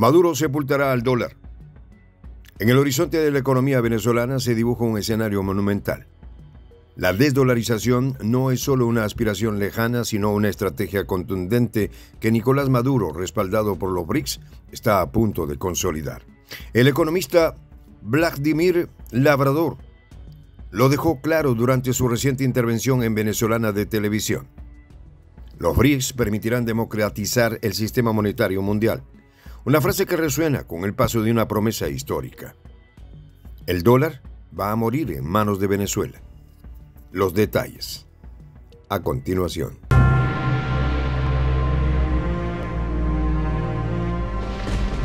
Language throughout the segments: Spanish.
Maduro sepultará al dólar. En el horizonte de la economía venezolana se dibuja un escenario monumental. La desdolarización no es solo una aspiración lejana, sino una estrategia contundente que Nicolás Maduro, respaldado por los BRICS, está a punto de consolidar. El economista Vladimir Labrador lo dejó claro durante su reciente intervención en Venezolana de Televisión. Los BRICS permitirán democratizar el sistema monetario mundial, una frase que resuena con el paso de una promesa histórica. El dólar va a morir en manos de Venezuela. Los detalles. A continuación.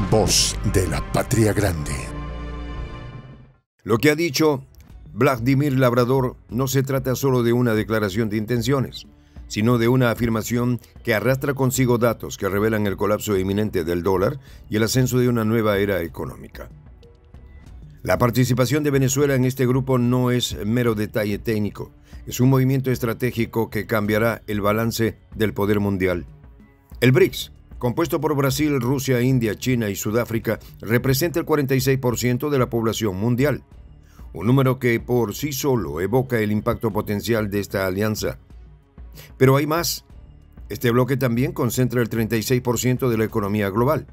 Voz de la Patria Grande. Lo que ha dicho Vladimir Labrador no se trata solo de una declaración de intenciones, sino de una afirmación que arrastra consigo datos que revelan el colapso inminente del dólar y el ascenso de una nueva era económica. La participación de Venezuela en este grupo no es mero detalle técnico, es un movimiento estratégico que cambiará el balance del poder mundial. El BRICS, compuesto por Brasil, Rusia, India, China y Sudáfrica, representa el 46% de la población mundial, un número que por sí solo evoca el impacto potencial de esta alianza. Pero hay más. Este bloque también concentra el 36% de la economía global,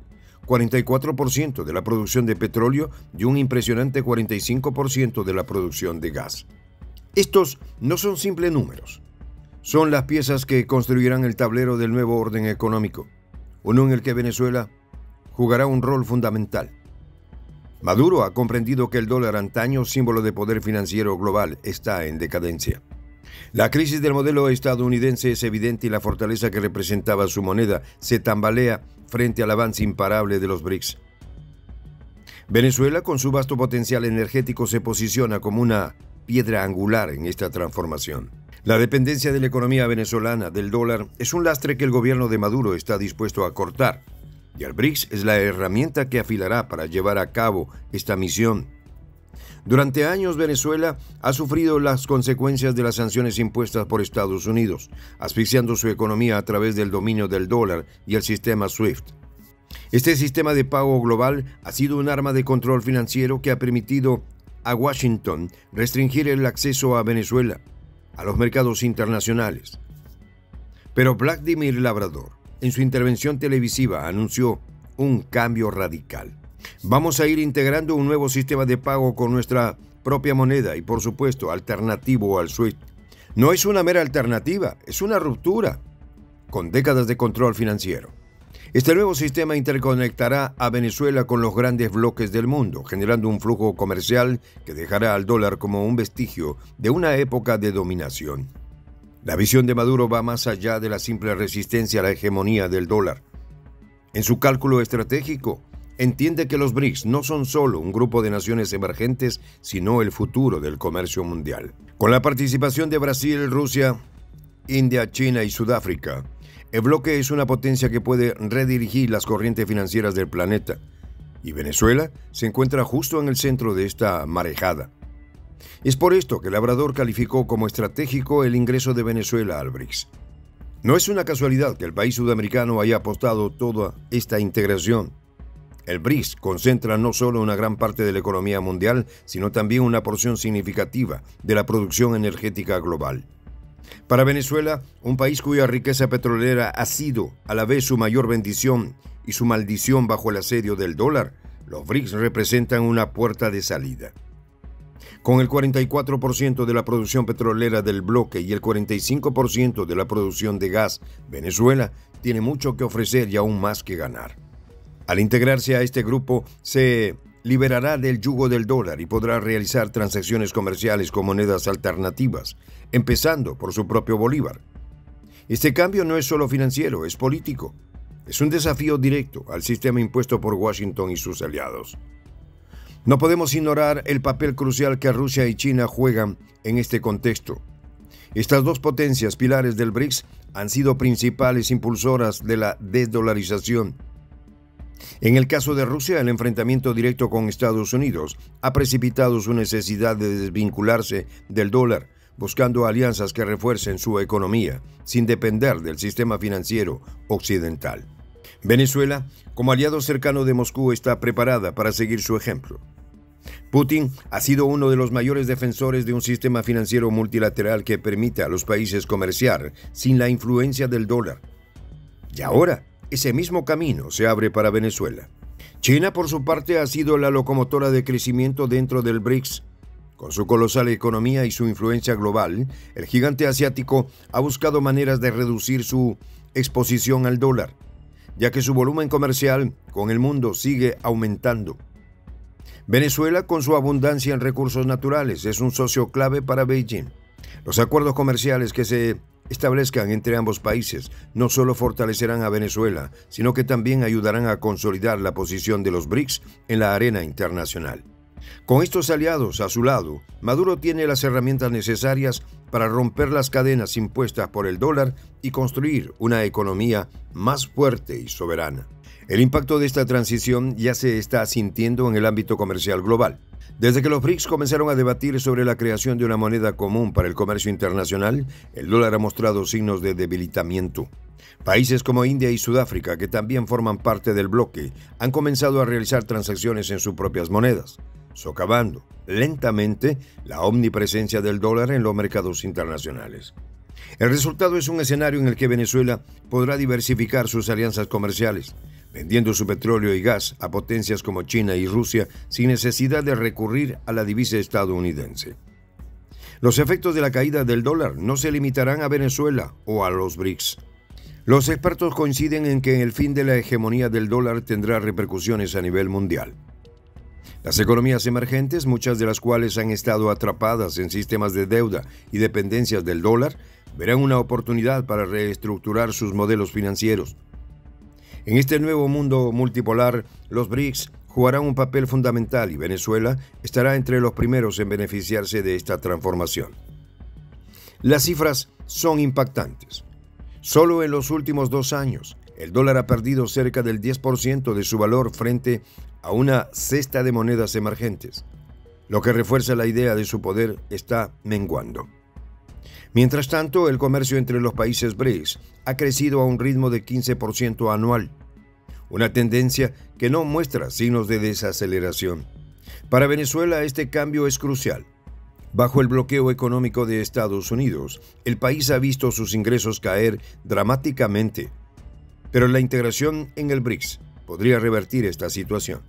44% de la producción de petróleo y un impresionante 45% de la producción de gas. Estos no son simples números, son las piezas que construirán el tablero del nuevo orden económico, uno en el que Venezuela jugará un rol fundamental. Maduro ha comprendido que el dólar antaño, símbolo de poder financiero global, está en decadencia. La crisis del modelo estadounidense es evidente y la fortaleza que representaba su moneda se tambalea frente al avance imparable de los BRICS. Venezuela, con su vasto potencial energético, se posiciona como una piedra angular en esta transformación. La dependencia de la economía venezolana del dólar es un lastre que el gobierno de Maduro está dispuesto a cortar, y el BRICS es la herramienta que afilará para llevar a cabo esta misión durante años Venezuela ha sufrido las consecuencias de las sanciones impuestas por Estados Unidos, asfixiando su economía a través del dominio del dólar y el sistema SWIFT. Este sistema de pago global ha sido un arma de control financiero que ha permitido a Washington restringir el acceso a Venezuela, a los mercados internacionales. Pero Vladimir Labrador, en su intervención televisiva, anunció un cambio radical. Vamos a ir integrando un nuevo sistema de pago con nuestra propia moneda y por supuesto alternativo al SWIFT. No es una mera alternativa, es una ruptura, con décadas de control financiero. Este nuevo sistema interconectará a Venezuela con los grandes bloques del mundo, generando un flujo comercial que dejará al dólar como un vestigio de una época de dominación. La visión de Maduro va más allá de la simple resistencia a la hegemonía del dólar. En su cálculo estratégico, entiende que los BRICS no son solo un grupo de naciones emergentes, sino el futuro del comercio mundial. Con la participación de Brasil, Rusia, India, China y Sudáfrica, el bloque es una potencia que puede redirigir las corrientes financieras del planeta, y Venezuela se encuentra justo en el centro de esta marejada. Es por esto que Labrador calificó como estratégico el ingreso de Venezuela al BRICS. No es una casualidad que el país sudamericano haya apostado toda esta integración el BRICS concentra no solo una gran parte de la economía mundial, sino también una porción significativa de la producción energética global. Para Venezuela, un país cuya riqueza petrolera ha sido a la vez su mayor bendición y su maldición bajo el asedio del dólar, los BRICS representan una puerta de salida. Con el 44% de la producción petrolera del bloque y el 45% de la producción de gas, Venezuela tiene mucho que ofrecer y aún más que ganar. Al integrarse a este grupo, se liberará del yugo del dólar y podrá realizar transacciones comerciales con monedas alternativas, empezando por su propio Bolívar. Este cambio no es solo financiero, es político. Es un desafío directo al sistema impuesto por Washington y sus aliados. No podemos ignorar el papel crucial que Rusia y China juegan en este contexto. Estas dos potencias pilares del BRICS han sido principales impulsoras de la desdolarización en el caso de Rusia, el enfrentamiento directo con Estados Unidos ha precipitado su necesidad de desvincularse del dólar, buscando alianzas que refuercen su economía, sin depender del sistema financiero occidental. Venezuela, como aliado cercano de Moscú, está preparada para seguir su ejemplo. Putin ha sido uno de los mayores defensores de un sistema financiero multilateral que permite a los países comerciar sin la influencia del dólar. Y ahora, ese mismo camino se abre para Venezuela. China, por su parte, ha sido la locomotora de crecimiento dentro del BRICS. Con su colosal economía y su influencia global, el gigante asiático ha buscado maneras de reducir su exposición al dólar ya que su volumen comercial con el mundo sigue aumentando. Venezuela, con su abundancia en recursos naturales, es un socio clave para Beijing. Los acuerdos comerciales que se establezcan entre ambos países no solo fortalecerán a Venezuela, sino que también ayudarán a consolidar la posición de los BRICS en la arena internacional. Con estos aliados a su lado, Maduro tiene las herramientas necesarias para romper las cadenas impuestas por el dólar y construir una economía más fuerte y soberana. El impacto de esta transición ya se está sintiendo en el ámbito comercial global. Desde que los BRICS comenzaron a debatir sobre la creación de una moneda común para el comercio internacional, el dólar ha mostrado signos de debilitamiento. Países como India y Sudáfrica, que también forman parte del bloque, han comenzado a realizar transacciones en sus propias monedas socavando lentamente la omnipresencia del dólar en los mercados internacionales. El resultado es un escenario en el que Venezuela podrá diversificar sus alianzas comerciales, vendiendo su petróleo y gas a potencias como China y Rusia sin necesidad de recurrir a la divisa estadounidense. Los efectos de la caída del dólar no se limitarán a Venezuela o a los BRICS. Los expertos coinciden en que el fin de la hegemonía del dólar tendrá repercusiones a nivel mundial. Las economías emergentes, muchas de las cuales han estado atrapadas en sistemas de deuda y dependencias del dólar, verán una oportunidad para reestructurar sus modelos financieros. En este nuevo mundo multipolar, los BRICS jugarán un papel fundamental y Venezuela estará entre los primeros en beneficiarse de esta transformación. Las cifras son impactantes. Solo en los últimos dos años, el dólar ha perdido cerca del 10% de su valor frente a una cesta de monedas emergentes, lo que refuerza la idea de su poder está menguando. Mientras tanto, el comercio entre los países BRICS ha crecido a un ritmo de 15% anual, una tendencia que no muestra signos de desaceleración. Para Venezuela este cambio es crucial. Bajo el bloqueo económico de Estados Unidos, el país ha visto sus ingresos caer dramáticamente, pero la integración en el BRICS podría revertir esta situación.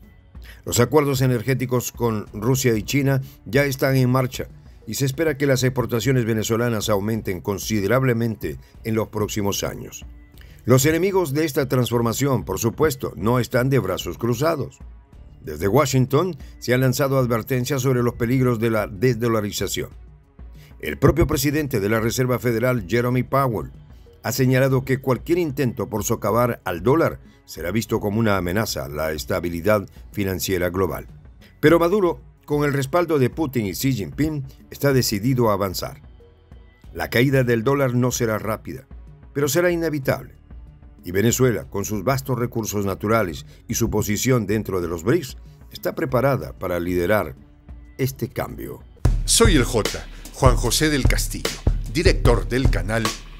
Los acuerdos energéticos con Rusia y China ya están en marcha y se espera que las exportaciones venezolanas aumenten considerablemente en los próximos años. Los enemigos de esta transformación, por supuesto, no están de brazos cruzados. Desde Washington se han lanzado advertencias sobre los peligros de la desdolarización. El propio presidente de la Reserva Federal, Jeremy Powell, ha señalado que cualquier intento por socavar al dólar será visto como una amenaza a la estabilidad financiera global. Pero Maduro, con el respaldo de Putin y Xi Jinping, está decidido a avanzar. La caída del dólar no será rápida, pero será inevitable. Y Venezuela, con sus vastos recursos naturales y su posición dentro de los BRICS, está preparada para liderar este cambio. Soy el J, Juan José del Castillo, director del canal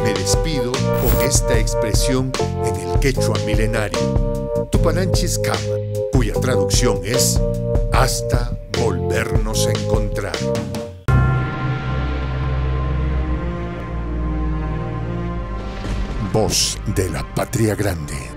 me despido con esta expresión en el quechua milenario, Tupananchis Kama, cuya traducción es hasta volvernos a encontrar. Voz de la Patria Grande.